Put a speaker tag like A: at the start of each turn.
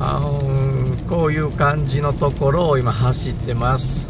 A: あのこういう感じのところを今走ってます。